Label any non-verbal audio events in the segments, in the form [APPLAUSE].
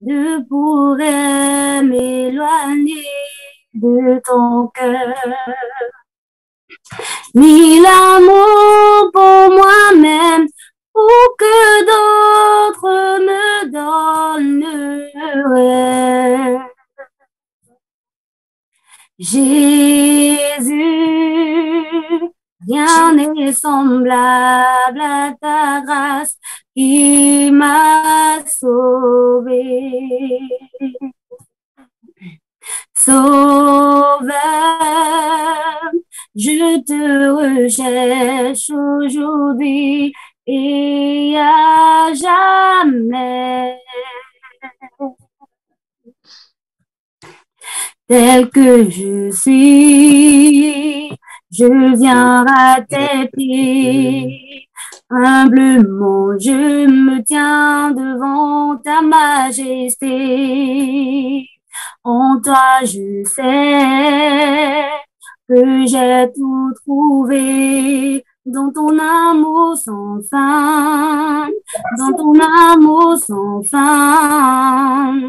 ne pourrais m'éloigner de ton cœur. Ni l'amour pour moi-même ou que d'autres me donneraient. Jésus, rien n'est semblable à ta grâce qui m'a sauvé. Je te recherche aujourd'hui et à jamais. Tel que je suis, je viens à tes pieds. Humblement, je me tiens devant toi, je sais que j'ai tout trouvé dans ton amour sans fin, dans ton amour sans fin,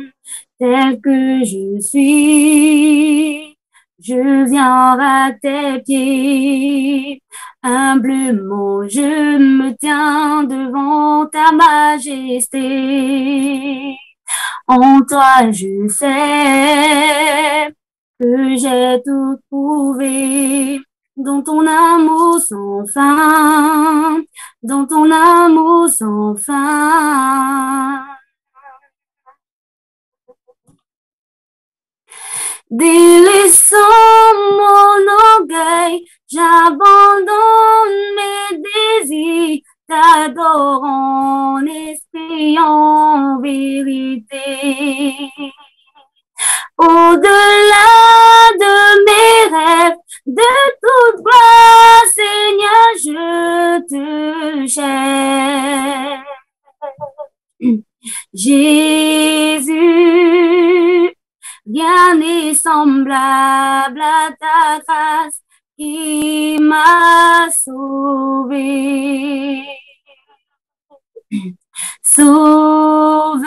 tel que je suis. Je viens à tes pieds, humblement je me tiens devant ta majesté. En toi je sais que j'ai tout trouvé dans ton amour sans fin, dans ton amour sans fin. Délaissant mon orgueil, j'abandonne mes désirs, t'adore en en Au-delà de mes rêves, de toute gloire, Seigneur, je te cherche. Jésus, rien n'est semblable à ta grâce qui m'a sauvé. Sauveur,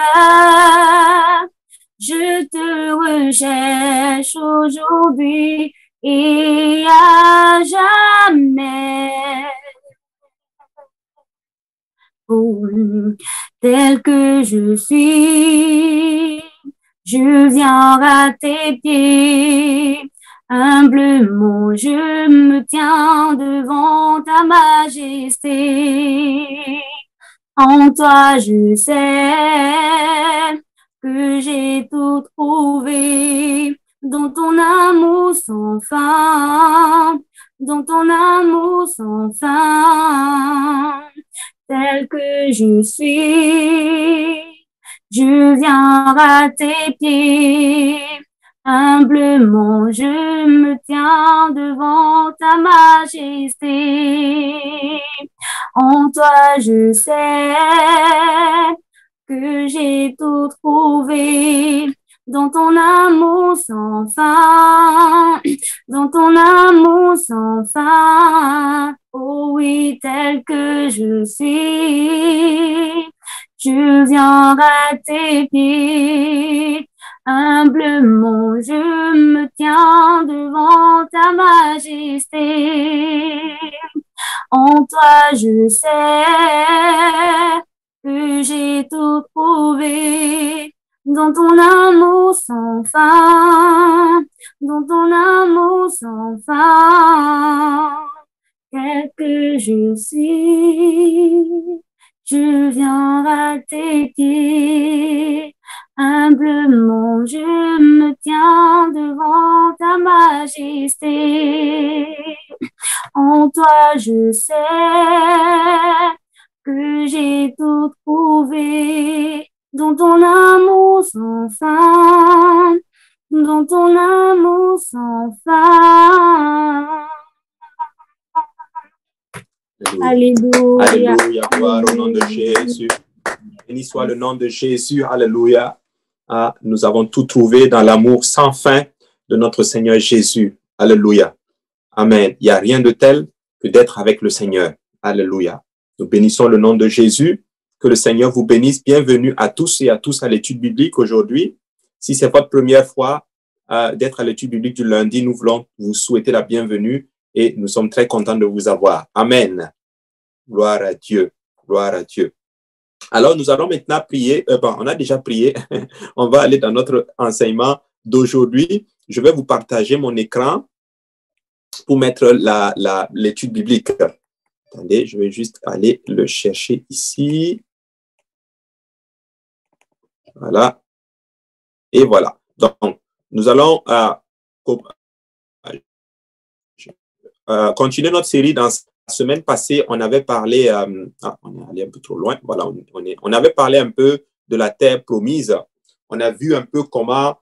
je te recherche aujourd'hui et à jamais. Oh, tel que je suis, je viens à tes pieds. Humblement, je me tiens devant ta majesté. En toi, je sais que j'ai tout trouvé dans ton amour sans fin, dans ton amour sans fin, tel que je suis. Je viens à tes pieds, humblement je me tiens devant ta majesté. En toi je sais que j'ai tout trouvé dans ton amour sans fin, dans ton amour sans fin. Oh oui, tel que je suis, je viens à tes pieds. Humblement, je me tiens je sais que j'ai tout trouvé dans ton amour sans fin, dans ton amour sans fin, tel que je suis, je viens à tes. Humblement, je me tiens devant ta majesté. En toi, je sais dans ton amour sans fin. Alléluia. Alléluia. Gloire au nom de Jésus. Béni soit le nom de Jésus. Alléluia. Ah, nous avons tout trouvé dans l'amour sans fin de notre Seigneur Jésus. Alléluia. Amen. Il n'y a rien de tel que d'être avec le Seigneur. Alléluia. Nous bénissons le nom de Jésus Que le Seigneur vous bénisse. Bienvenue à tous et à tous à l'étude biblique aujourd'hui. Si c'est votre première fois euh, d'être à l'étude biblique du lundi, nous voulons vous souhaiter la bienvenue et nous sommes très contents de vous avoir. Amen. Gloire à Dieu. Gloire à Dieu. Alors, nous allons maintenant prier. Euh, on a déjà prié. [LAUGHS] on va aller dans notre enseignement d'aujourd'hui. Je vais vous partager mon écran pour mettre la, l'étude biblique. Attendez, je vais juste aller le chercher ici. Voilà. Et voilà. Donc, nous allons euh, euh, continuer notre série. Dans la semaine passée, on avait parlé, euh, ah, on est allé un peu trop loin. Voilà, on, avait parlé un peu de la terre promise. On a vu un peu comment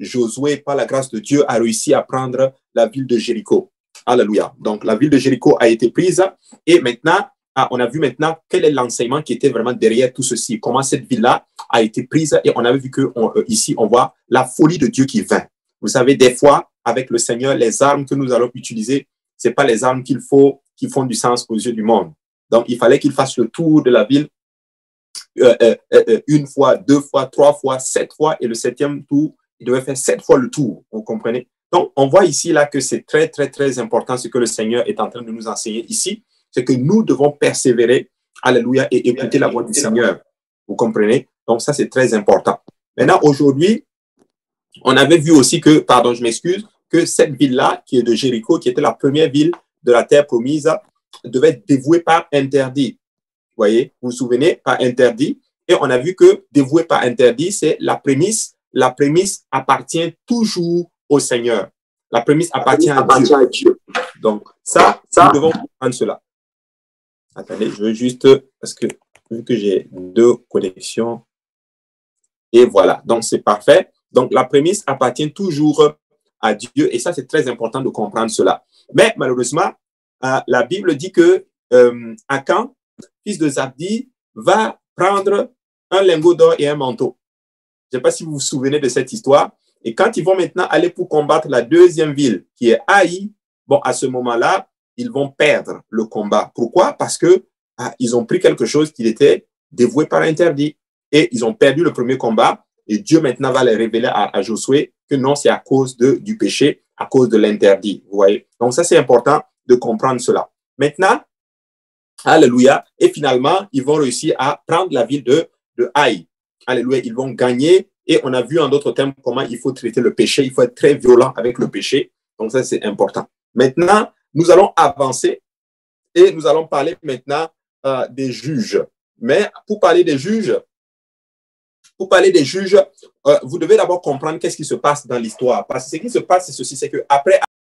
Josué, par la grâce de Dieu, a réussi à prendre la ville de Jéricho. Alléluia. Donc, la ville de Jéricho a été prise et maintenant, ah, on a vu maintenant quel est l'enseignement qui était vraiment derrière tout ceci, comment cette ville-là a été prise et on avait vu que euh, ici, on voit la folie de Dieu qui vint. Vous savez, des fois, avec le Seigneur, les armes que nous allons utiliser, c'est pas les armes qu'il faut, qui font du sens aux yeux du monde. Donc, il fallait qu'il fasse le tour de la ville euh, euh, une fois, deux fois, trois fois, sept fois, et le septième tour, il devait faire sept fois le tour. Vous comprenez? Donc, on voit ici là que c'est très, très, très important ce que le Seigneur est en train de nous enseigner ici c'est que nous devons persévérer, alléluia, et écouter la voix du Seigneur. Vous comprenez? Donc ça, c'est très important. Maintenant, aujourd'hui, on avait vu aussi que, pardon, je m'excuse, que cette ville-là, qui est de Jéricho, qui était la première ville de la terre promise, devait être dévouée par interdit. Vous voyez, vous vous souvenez, par interdit. Et on a vu que dévouée par interdit, c'est la prémisse. La prémisse appartient toujours au Seigneur. La prémisse appartient, à, Dieu. Donc, ça, ça, nous devons comprendre cela. Attendez, je veux juste, parce que vu que j'ai deux connexions, et voilà, donc c'est parfait. Donc la prémisse appartient toujours à Dieu, et ça c'est très important de comprendre cela. Mais malheureusement, euh, la Bible dit que euh, Akan, fils de Zabdi, va prendre un lingot d'or et un manteau. Je ne sais pas si vous vous souvenez de cette histoire. Et quand ils vont maintenant aller pour combattre la deuxième ville, qui est Haï, bon, à ce moment-là, ils vont perdre le combat. Pourquoi? Parce que ah, ils ont pris quelque chose qui était dévoué par interdit et ils ont perdu le premier combat. Et Dieu maintenant va les révéler à, Josué que non, c'est à cause de, du péché, à cause de l'interdit. Vous voyez? Donc ça, c'est important de comprendre cela. Maintenant, Alléluia. Et finalement, ils vont réussir à prendre la ville de, de Haï. Alléluia. Ils vont gagner. Et on a vu en d'autres termes comment il faut traiter le péché. Il faut être très violent avec le péché. Donc ça, c'est important. Maintenant, nous allons avancer et nous allons parler maintenant euh, des juges. Mais pour parler des juges, pour parler des juges, euh, vous devez d'abord comprendre qu'est-ce qui se passe dans l'histoire. Parce que ce qui se passe, c'est ceci, c'est que après